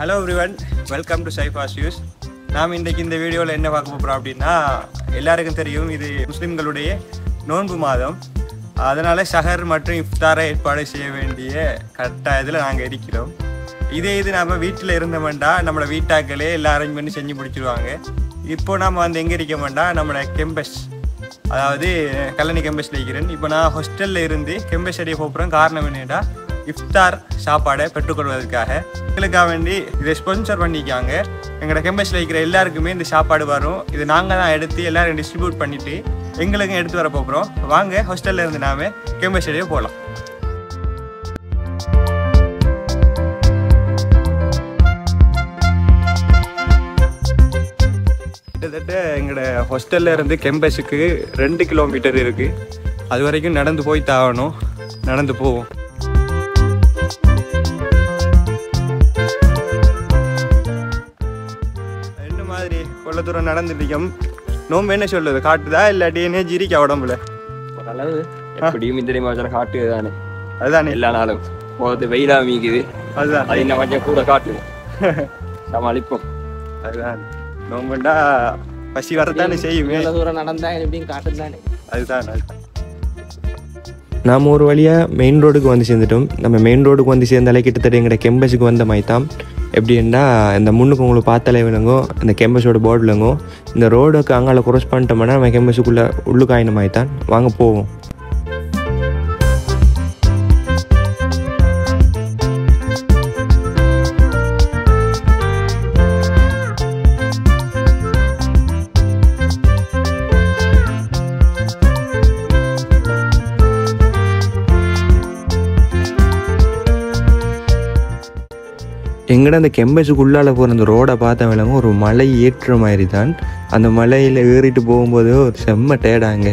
Hello everyone welcome to Saifa's use நாம் இன்றைக்கு இந்த வீடியோவில் என்ன பார்க்க போகிறோம் அப்படின்னா எல்லாருக்கும் தெரியும் இது முஸ்லீம்களுடைய நோன்பு மாதம். அதனால் ஷஹர் மற்றும் இஃப்தாரை ஏற்பாடு செய்ய வேண்டிய கட்டாயத்தில் நாங்கள் இருக்கிறோம். இதே இது நாம் வீட்டில் இருந்தோம்டா நம்மளோட வீட்டாக்களே எல்லா அரேஞ்ச் பண்ணி செஞ்சு முடிச்சிடுவாங்க இப்போ நாம் வந்து எங்கே இருக்க வேண்டாம் நம்மளோட கெம்பஸ் அதாவது கல்லணை கெம்பஸில் இருக்கிறேன். இப்போ நான் ஹாஸ்டலில் இருந்து கெம்பஸ் அடியை போகிறேன் காரணம் என்னடா இஃப்தார் சாப்பாடை பெற்றுக்கொள்வதற்காக. எங்களுக்காக வேண்டி இதை ஸ்பான்சர் பண்ணிக்காங்க எங்களோட கெம்பஸில் இருக்கிற எல்லாருக்குமே இந்த சாப்பாடு வரும். இது நாங்கள் தான் எடுத்து எல்லாரும் டிஸ்ட்ரிபியூட் பண்ணிவிட்டு எங்களுக்கும் எடுத்து வர போகிறோம் வாங்க ஹாஸ்டலில் இருந்து நாம கெம்பஸ் அடைய போகலாம் கிட்டத்தட்ட எங்களோட ஹாஸ்டல்ல இருந்து கெம்பஸுக்கு ரெண்டு கிலோமீட்டர் இருக்கு. அது வரைக்கும் நடந்து போய் தாகணும் நடந்து போவோம். கொள்ள தூரம் நடந்துட்டோம் நோம்பு என்ன சொல்லுது? காட்டுதா? இல்லாட்டி என்ன ஜிரிக்கா உடம்புல? ஓரளவு எப்படியும் இந்த மாதம் காட்டு தானே அதுதானே. எல்லா நாளும். போகிறது வெயிலா மீக்குது அதுதான். அது இன்னும் கொஞ்சம் கூட காட்டு சமாளிப்போம். அதுதான். நோம்புண்டா பசி வரத்தானே செய்யுமே? இவ்வளவு தூரம் நடந்தா எப்படியும் காட்டும் தானே அதுதான் அதுதான். நாம் ஒரு வழியாக மெயின் ரோடுக்கு வந்து சேர்ந்துட்டோம். நம்ம மெயின் ரோடுக்கு வந்து சேர்ந்தாலே கிட்டத்தட்ட எங்களோட கெம்பஸுக்கு வந்த மாதிரி தான். எப்படின்னா இந்த முன்னுக்கு உங்களுக்கு பார்த்தாலே வேணுங்கோ இந்த கெம்பஸோட போர்டுலங்கோ இந்த ரோடுக்கு அங்கால குரோஸ் பண்ணிட்டோம்னா நம்ம கெம்பஸுக்குள்ளே உள்ளுக்கு தான். வாங்க போவோம். எங்கட அந்த கெம்பஸுக்குள்ளால போகிற அந்த ரோடை பார்த்த விலங்க ஒரு மலை ஏற்ற மாதிரி தான் அந்த மலையில் ஏறிட்டு போகும்போது ஒரு செம்ம டேடாங்க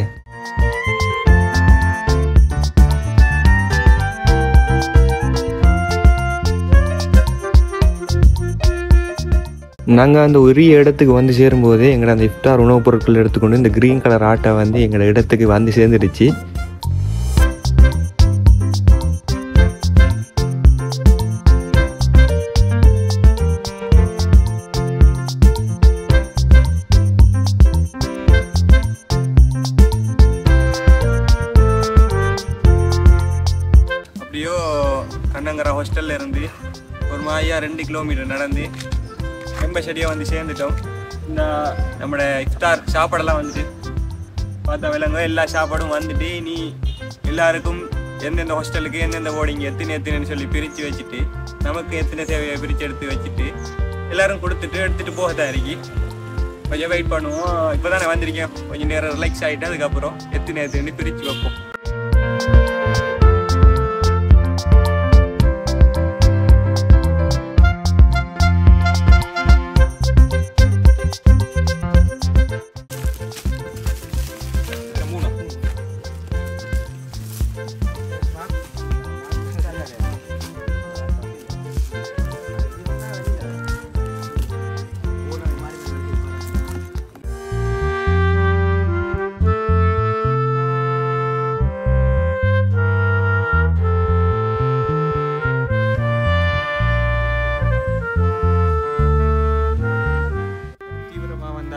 நாங்கள் அந்த உரிய இடத்துக்கு வந்து சேரும்போதே எங்களை அந்த இஃப்டார் உணவுப் பொருட்கள் எடுத்துக்கொண்டு இந்த க்ரீன் கலர் ஆட்டை வந்து எங்களோட இடத்துக்கு வந்து சேர்ந்துடுச்சு. ஹாஸ்டலில் இருந்து ஒரு மாதிரியாக ரெண்டு கிலோமீட்டர் நடந்து எம்பசடியாக வந்து சேர்ந்துட்டோம். இந்த நம்மளோட இஃப்தார் சாப்பாடெல்லாம் வந்துட்டு பார்த்தா விலங்க எல்லா சாப்பாடும் வந்துட்டு நீ எல்லாருக்கும் எந்தெந்த ஹாஸ்டலுக்கு எந்தெந்த போர்டிங் எத்தனை எத்தனைன்னு சொல்லி பிரித்து வச்சுட்டு நமக்கு எத்தனை சேவையை பிரித்து எடுத்து வச்சுட்டு எல்லாரும் கொடுத்துட்டு எடுத்துகிட்டு போக தான் கொஞ்சம் வெயிட் பண்ணுவோம். இப்போ தானே வந்திருக்கேன். கொஞ்சம் நேரம் ரிலாக்ஸ் ஆகிட்டு அதுக்கப்புறம் எத்தனை எத்தனை பிரித்து வைப்போம்.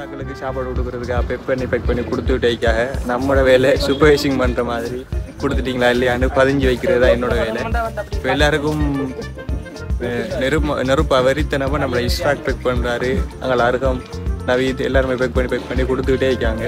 தீவிரமாக சாப்பாடு கொடுக்குறதுக்காக பெக் பண்ணி பெக் பண்ணி கொடுத்து விட்டதுக்காக நம்மளோட வேலை சூப்பர்வைசிங் பண்ணுற மாதிரி. கொடுத்துட்டீங்களா இல்லையான்னு பதிஞ்சு வைக்கிறது தான் என்னோட வேலை. இப்போ எல்லாருக்கும் நெருப்பு நெருப்பு வெறித்தனமாக நம்மளை இன்ஸ்ட்ராக்ட் பெக் பண்ணுறாரு அங்கே அருகம் நவீத் எல்லாருமே பெக் பண்ணி பெக் பண்ணி கொடுத்துக்கிட்டே இருக்காங்க.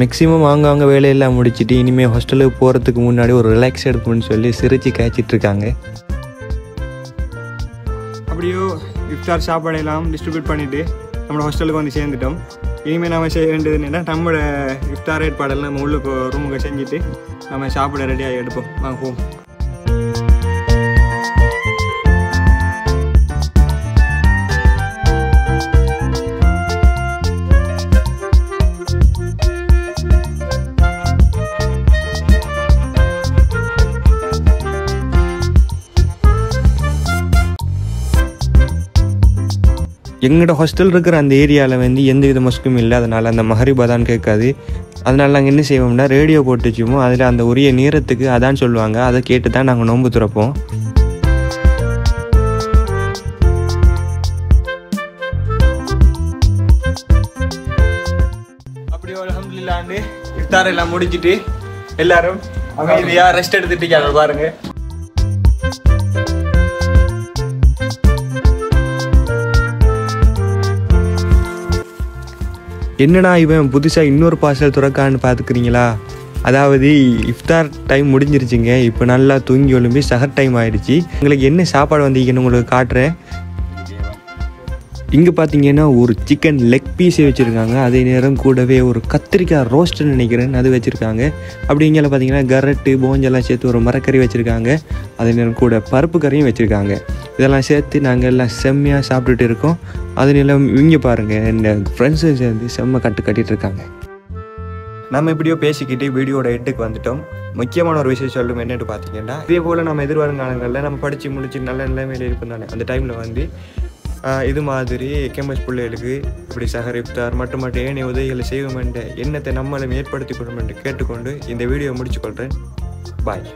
மேக்ஸிமம் அவங்க வேலையெல்லாம் முடிச்சுட்டு இனிமேல் ஹாஸ்டலுக்கு போகிறதுக்கு முன்னாடி ஒரு ரிலாக்ஸ் எடுக்கணும்னு சொல்லி சிரித்து காய்ச்சிட்ருக்காங்க அப்படியோ இஃப்தார் சாப்பாடு எல்லாம் டிஸ்ட்ரிபியூட் பண்ணிட்டு நம்ம ஹாஸ்டலுக்கு வந்து சேர்ந்துட்டோம். இனிமேல் நம்ம செய்ய வேண்டியது என்னென்னா நம்மளோட இஃப்தார் ஏற்பாடெல்லாம் நம்ம உள்ளுக்கு ரூமுக்கு செஞ்சுட்டு நம்ம சாப்பிட ரெடியாக எடுப்போம். வாங்க போவோம். எங்களோட ஹாஸ்டல் இருக்கிற அந்த ஏரியாவில் வந்து எந்த வித மஸ்கும் இல்லை அதனால் அந்த மஹரிபாதான் கேட்காது. அதனால் நாங்கள் என்ன செய்வோம்னா ரேடியோ போட்டு வச்சுமோ அதில் அந்த உரிய நேரத்துக்கு அதான் சொல்லுவாங்க. அதை கேட்டு தான் நாங்கள் நோன்பு துறப்போம். அப்படி அல்ஹம்துலில்லாஹ்னு இஃப்தார் எல்லாம் முடிச்சுட்டு எல்லாரும் அமைதியா ரெஸ்ட் எடுத்துட்டு பாருங்கள் என்னடா இவன் புதுசாக இன்னொரு பார்சல் துறக்கான்னு பார்த்துக்கிறீங்களா? அதாவது இஃப்தார் டைம் முடிஞ்சிருச்சுங்க. இப்போ நல்லா தூங்கி எழும்பி சஹர் டைம் ஆயிடுச்சு. உங்களுக்கு என்ன சாப்பாடு வந்தீங்கன்னு உங்களுக்கு காட்டுறேன். இங்கே பார்த்தீங்கன்னா ஒரு சிக்கன் லெக் பீஸே வச்சுருக்காங்க. அதே நேரம் கூடவே ஒரு கத்திரிக்காய் ரோஸ்ட்னு நினைக்கிறேன். அது வச்சுருக்காங்க. அப்படி இங்கே பார்த்தீங்கன்னா கரட்டு போஞ்செல்லாம் சேர்த்து ஒரு மரக்கறி வச்சுருக்காங்க. அதே நேரம் கூட பருப்பு கறியும் வச்சுருக்காங்க. இதெல்லாம் சேர்த்து நாங்கள் எல்லாம் செம்மையாக சாப்பிட்டுட்டு இருக்கோம். அது நிலம் இங்கே பாருங்கள் என் ஃப்ரெண்ட்ஸும் சேர்ந்து செம்ம கட்டு கட்டிட்டு இருக்காங்க. நம்ம இப்படியோ பேசிக்கிட்டு வீடியோட எட்டுக்கு வந்துட்டோம். முக்கியமான ஒரு விஷயம் சொல்லும் என்னென்னு பார்த்தீங்கன்னா இதே போல் நம்ம எதிர்வரும் காலங்களில் நம்ம படித்து முடிச்சு நல்ல நிலைமையில் இருக்கும் தானே. அந்த டைமில் வந்து இது மாதிரி கேம்பஸ் பிள்ளைகளுக்கு இப்படி சஹர் இஃப்தார் மட்டும் மட்டும் ஏனைய உதவிகளை செய்வோம் என்ற எண்ணத்தை நம்மளும் ஏற்படுத்தி கொள்ளும் என்று கேட்டுக்கொண்டு இந்த வீடியோ முடிச்சுக்கொள்கிறேன் பாய்.